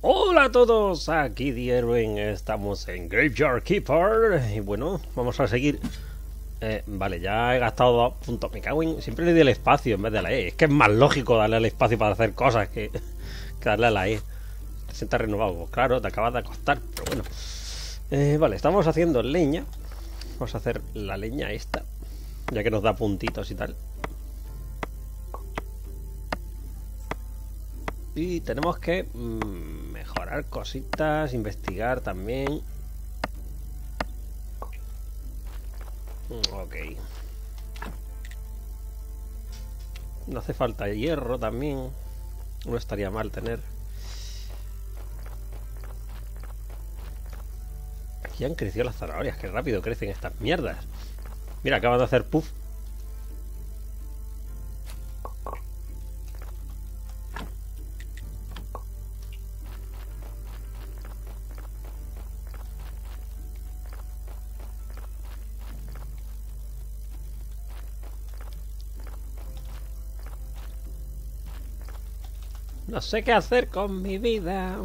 Hola a todos, aquí Dierwen, estamos en Graveyard Keeper y bueno, vamos a seguir. Eh, vale, ya he gastado dos puntos. Me cago en. Siempre le di el espacio en vez de la E. Es que es más lógico darle el espacio para hacer cosas que, que darle a la E. Te sientas renovado. Pues claro, te acabas de acostar, pero bueno. Eh, vale, estamos haciendo leña. Vamos a hacer la leña esta, ya que nos da puntitos y tal. Y tenemos que mm, mejorar cositas, investigar también. Ok. No hace falta hierro también. No estaría mal tener. Aquí han crecido las zanahorias. Qué rápido crecen estas mierdas. Mira, acaban de hacer puff. No sé qué hacer con mi vida.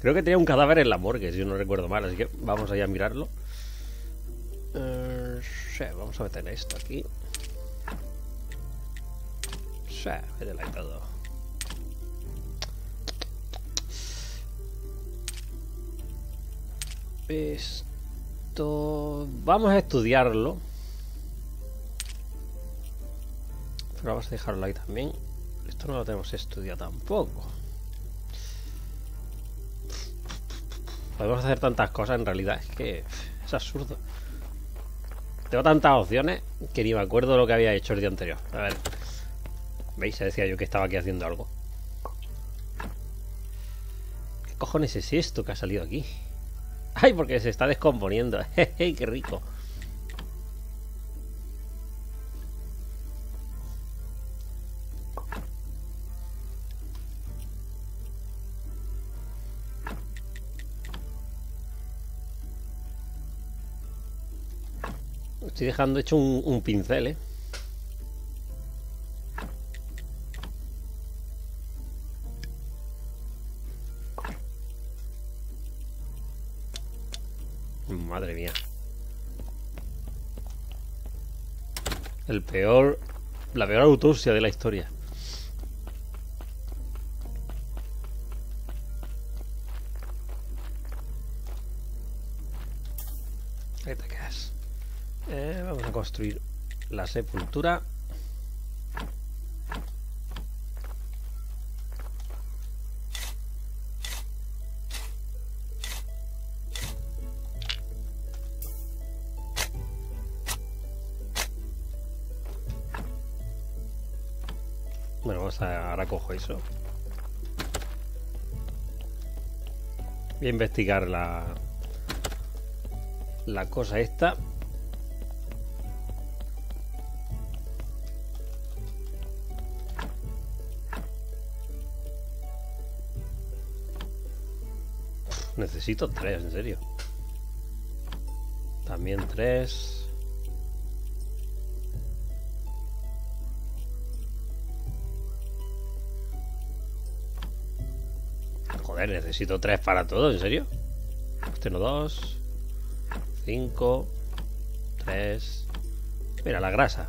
Creo que tenía un cadáver en la morgue, si no recuerdo mal, así que vamos allá a mirarlo. Eh, vamos a meter esto aquí. Sí, todo. Esto... Vamos a estudiarlo. Pero vamos a dejarlo ahí también. Esto no lo tenemos estudiado tampoco. Podemos hacer tantas cosas en realidad. Es que es absurdo. Tengo tantas opciones que ni me acuerdo lo que había hecho el día anterior. A ver. ¿Veis? Se decía yo que estaba aquí haciendo algo. ¿Qué cojones es esto que ha salido aquí? ¡Ay! Porque se está descomponiendo. ¡Qué rico! Estoy dejando hecho un, un pincel, ¿eh? Madre mía. El peor... La peor autopsia de la historia. Construir la sepultura. Bueno, vamos a, ahora cojo eso. Voy a investigar la, la cosa esta. Necesito tres, en serio. También tres. Joder, necesito tres para todo, ¿en serio? No dos. Cinco. Tres. Mira, la grasa.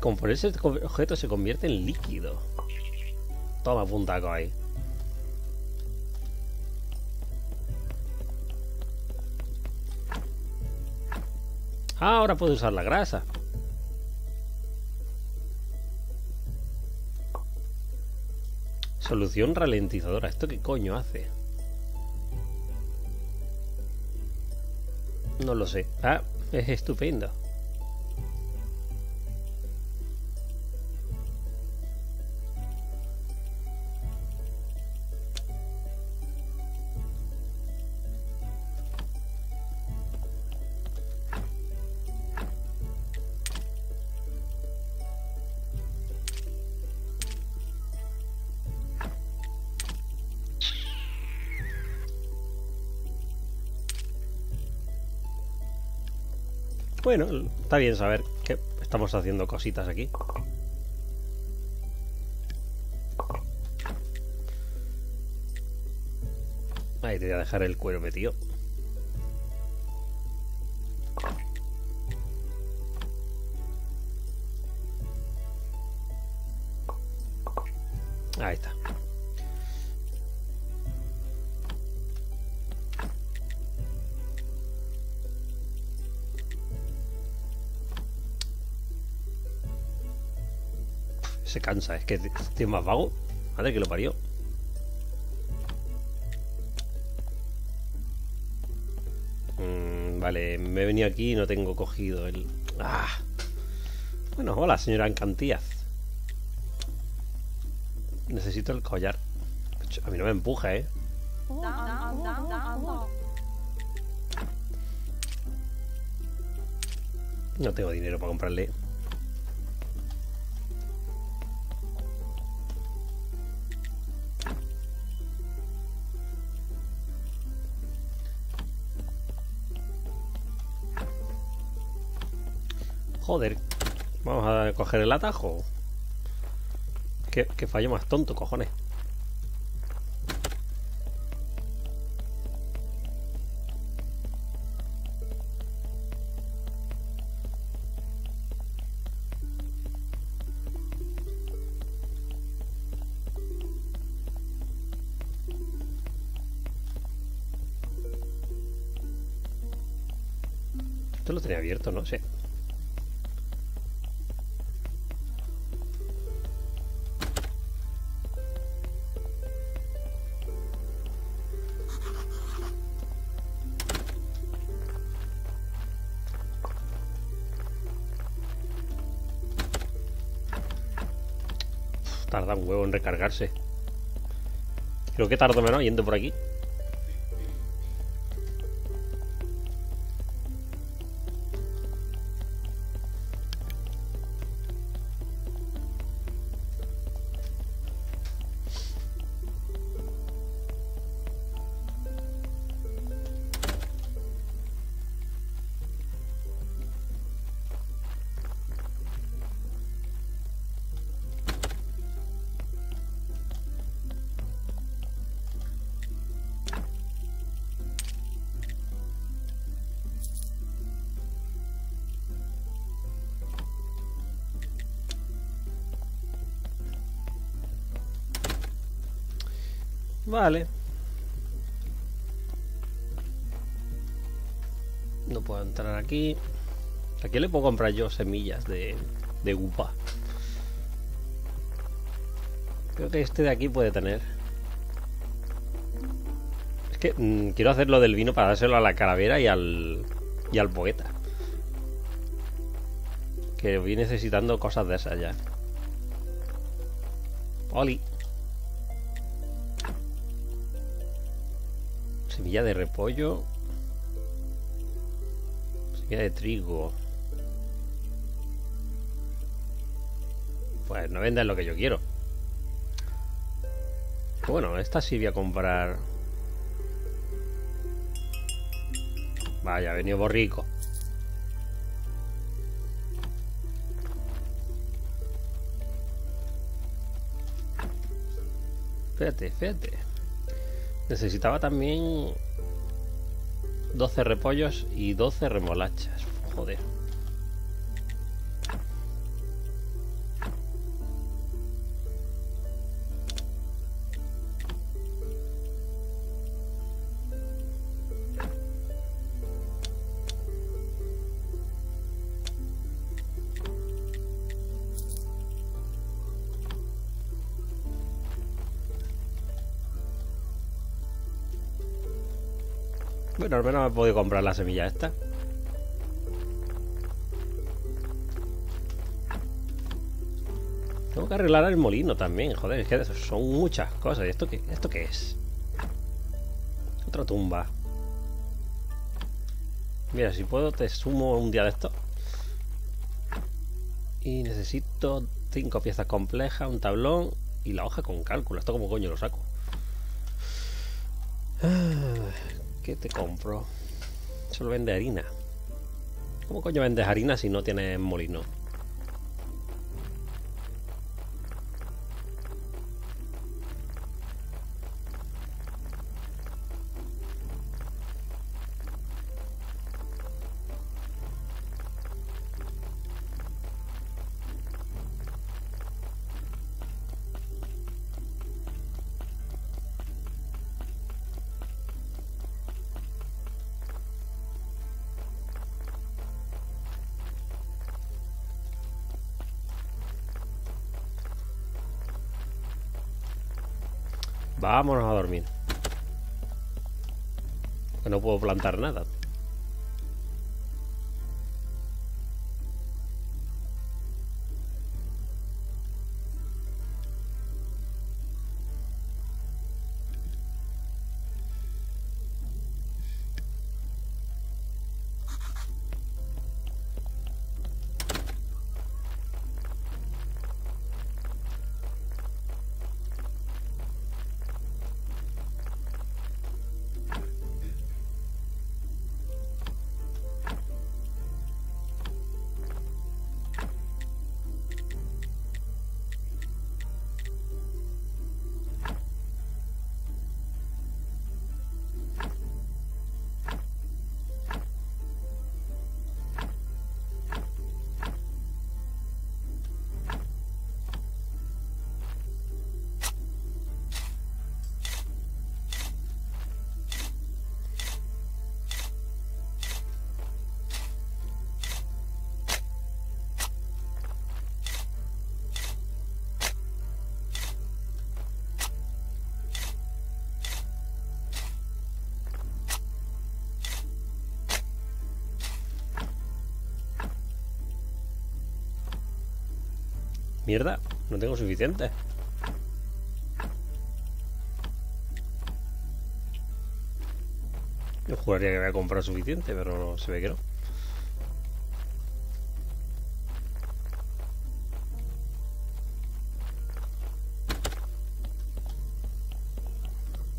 Con ponerse este objeto se convierte en líquido. Toma puntaco ahí. Ah, ahora puedo usar la grasa. Solución ralentizadora. ¿Esto qué coño hace? No lo sé. Ah, es estupendo. Bueno, está bien saber que estamos haciendo cositas aquí. Ahí te voy a dejar el cuero metido. Se cansa, es que estoy más vago. Madre que lo parió. Mm, vale, me he venido aquí y no tengo cogido el... Ah. Bueno, hola, señora Encantías. Necesito el collar. A mí no me empuja, ¿eh? No tengo dinero para comprarle. Joder. Vamos a coger el atajo. Qué, fallo más tonto, cojones. Esto lo tenía abierto, no sé. Huevo en recargarse. Creo que tardo menos yendo por aquí. Vale. No puedo entrar aquí. Aquí le puedo comprar yo semillas de, de upa. Creo que este de aquí puede tener. Es que mm, quiero hacer lo del vino para dárselo a la calavera y al, y al poeta. Que voy necesitando cosas de esas ya. Oli. Semilla de repollo. Semilla de trigo. Pues no vendan lo que yo quiero. Bueno, esta sí voy a comprar. Vaya, ha venido borrico. Fíjate, fíjate. Necesitaba también 12 repollos y 12 remolachas. Joder. Bueno, al menos me he podido comprar la semilla esta. Tengo que arreglar el molino también, joder, es que son muchas cosas. ¿Y esto qué, esto qué es? Otra tumba. Mira, si puedo te sumo un día de esto. Y necesito cinco piezas complejas, un tablón y la hoja con cálculo. ¿Esto como coño lo saco? Ah, ¿Qué te compro? Solo vende harina. ¿Cómo coño vendes harina si no tienes molino? Vámonos a dormir. Que no puedo plantar nada. Mierda, no tengo suficiente. Yo juraría que voy a comprar suficiente, pero se ve que no.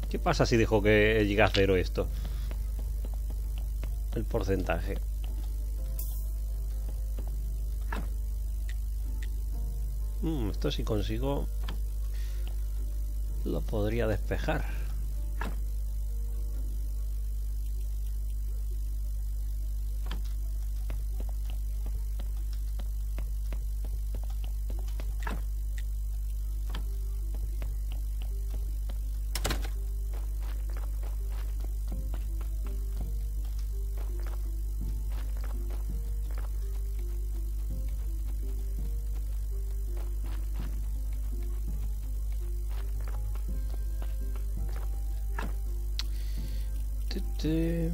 ¿Qué pasa si dejo que llegue a cero esto? El porcentaje. Si consigo lo podría despejar.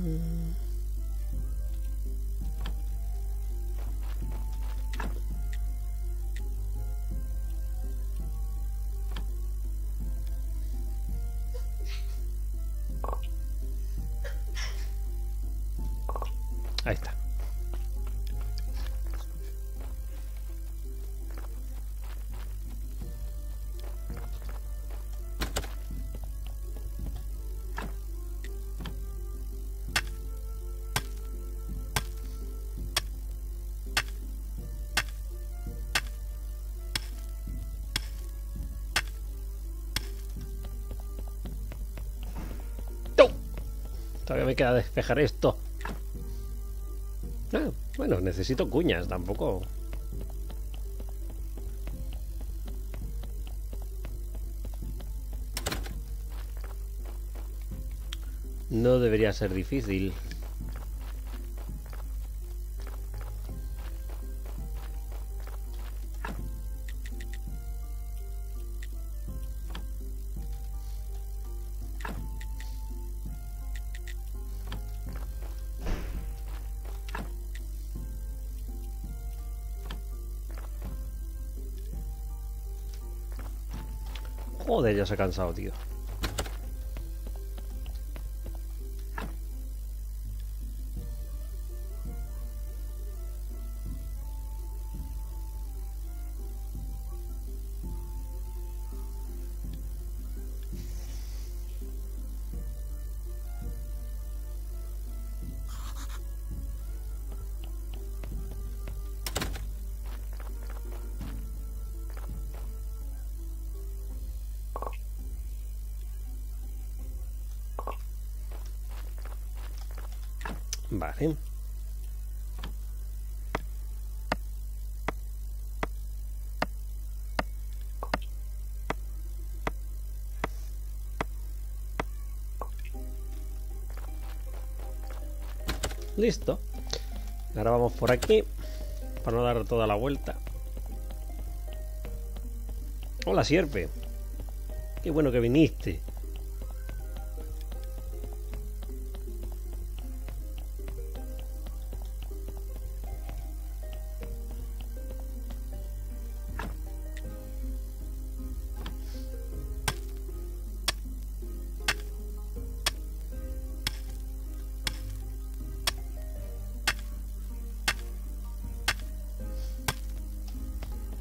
Ahí Todavía me queda despejar esto. Ah, bueno, necesito cuñas, tampoco. No debería ser difícil. Se ha cansado, tío. Vale. Listo. Ahora vamos por aquí. Para no dar toda la vuelta. Hola, sierpe. Qué bueno que viniste.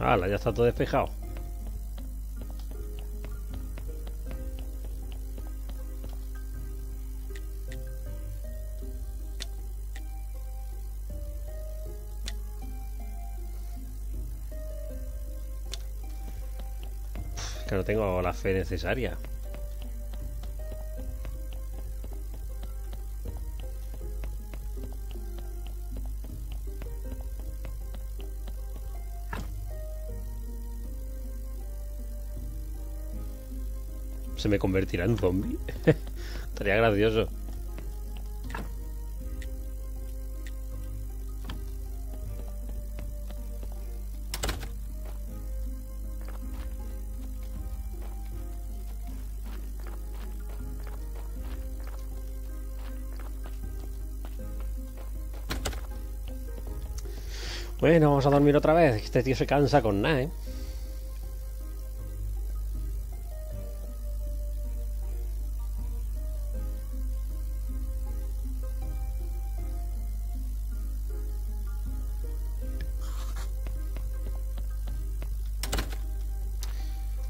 Hala, ya está todo despejado. que no tengo la fe necesaria. Se me convertirá en zombie. Estaría gracioso. Bueno, vamos a dormir otra vez. Este tío se cansa con nada, ¿eh?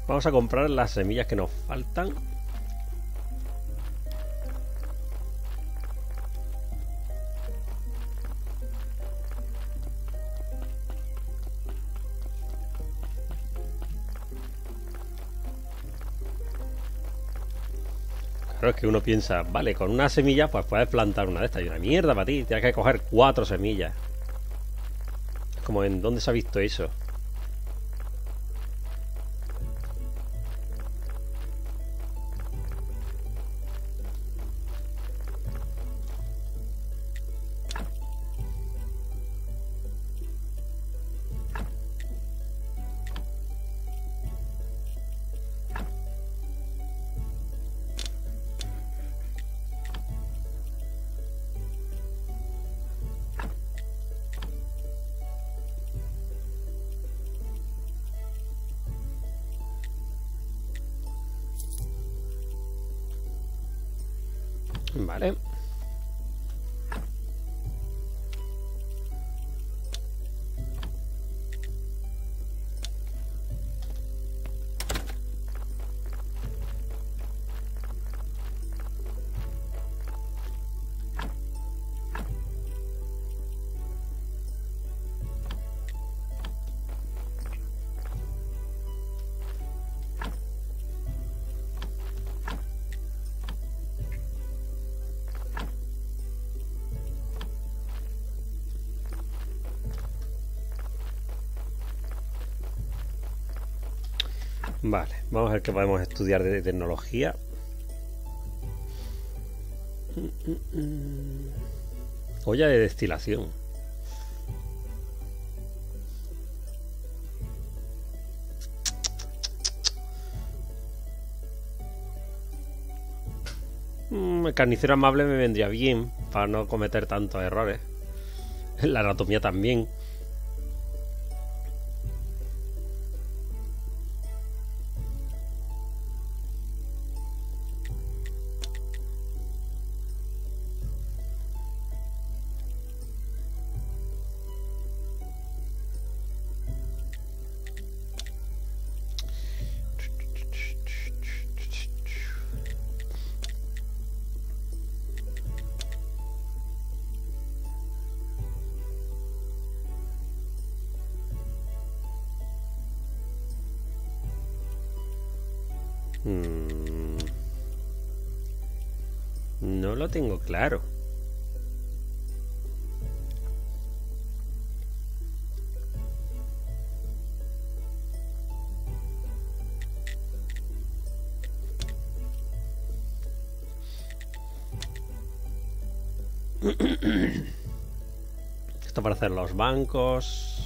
Vamos a comprar las semillas que nos faltan. Claro, es que uno piensa, vale, con una semilla pues puedes plantar una de estas. Y una mierda para ti, tienes que coger cuatro semillas. Como en dónde se ha visto eso. Vale. Vale, vamos a ver qué podemos estudiar de tecnología. Olla de destilación. Mm, el carnicero amable me vendría bien para no cometer tantos errores. La anatomía también. Mm. No lo tengo claro. Esto para hacer los bancos.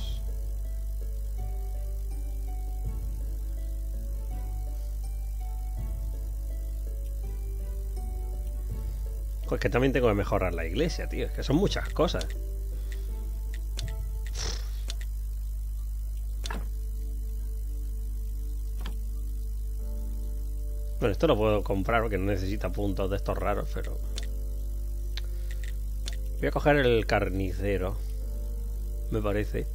Pues que también tengo que mejorar la iglesia, tío. Es que son muchas cosas. Bueno, esto lo puedo comprar porque no necesita puntos de estos raros, pero... Voy a coger el carnicero, me parece.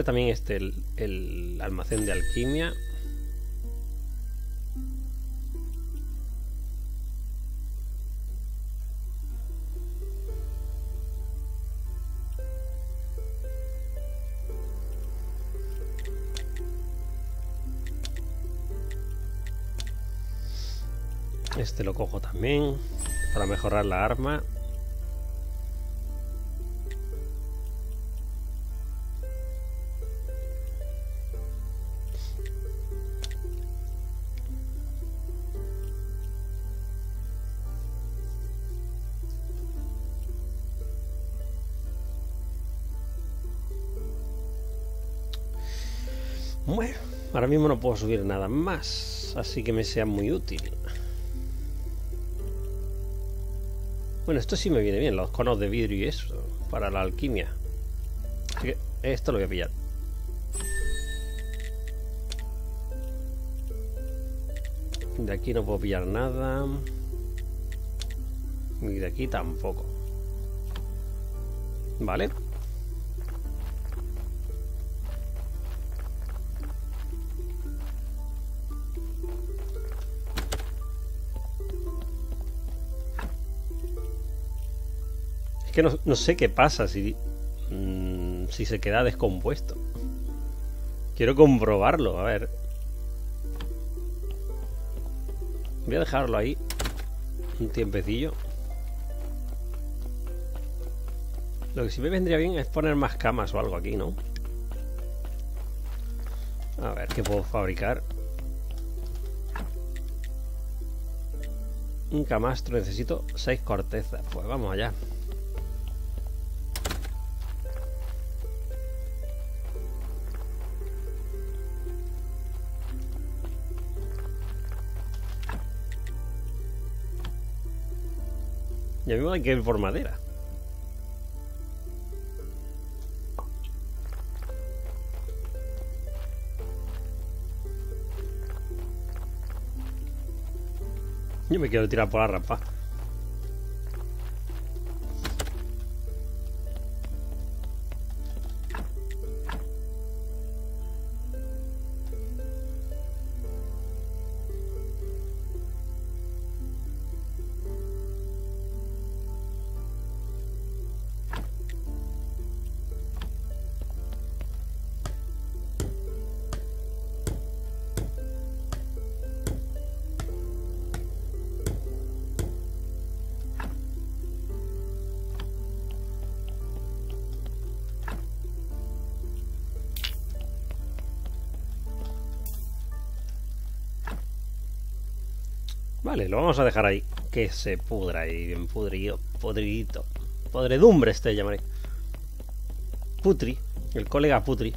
Hacer también este, el, el almacén de alquimia. Este lo cojo también para mejorar la arma. Mismo no puedo subir nada más, así que me sea muy útil. Bueno, esto sí me viene bien, los conos de vidrio y eso, para la alquimia. Así que esto lo voy a pillar. De aquí no puedo pillar nada. Y de aquí tampoco. Vale. No, sé qué pasa si, mm, si se queda descompuesto. Quiero comprobarlo, a ver. Voy a dejarlo ahí un tiempecillo. Lo que sí me vendría bien es poner más camas o algo aquí, ¿no? A ver, ¿qué puedo fabricar? Un camastro, necesito seis cortezas. Pues vamos allá. Y me hay que ir por madera. Yo me quiero tirar por la rampa. Vale, lo vamos a dejar ahí. Que se pudra ahí, bien pudrido, podridito. Podredumbre este llamaré. Putri, el colega Putri.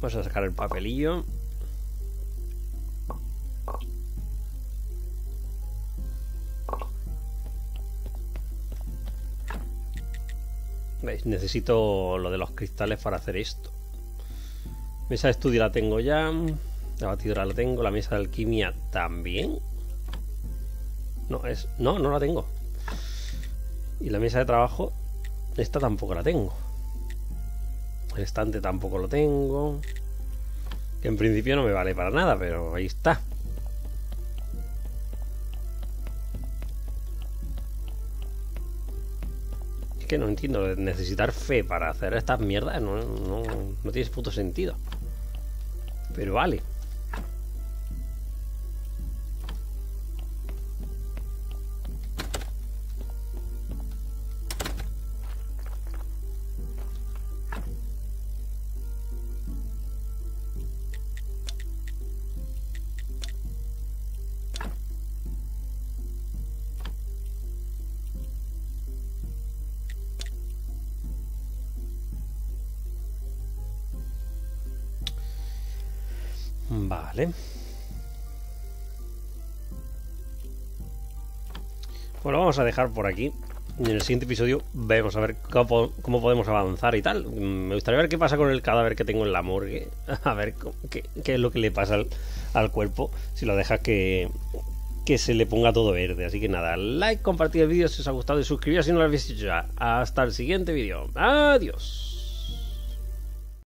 Vamos a sacar el papelillo. ¿Veis? Necesito lo de los cristales para hacer esto. Mesa de estudio la tengo ya. La batidora la tengo. La mesa de alquimia también. No, es. No, no la tengo. Y la mesa de trabajo. Esta tampoco la tengo. El estante tampoco lo tengo. Que en principio no me vale para nada, pero ahí está. que no entiendo. Necesitar fe para hacer estas mierdas no, no, no tiene puto sentido. Pero vale. Vale. Bueno, vamos a dejar por aquí. En el siguiente episodio vamos a ver cómo, podemos avanzar y tal. Me gustaría ver qué pasa con el cadáver que tengo en la morgue. A ver qué, es lo que le pasa al, cuerpo si lo dejas que, que se le ponga todo verde. Así que nada, like, compartir el vídeo si os ha gustado y suscribiros si no lo habéis hecho ya. Hasta el siguiente vídeo. Adiós.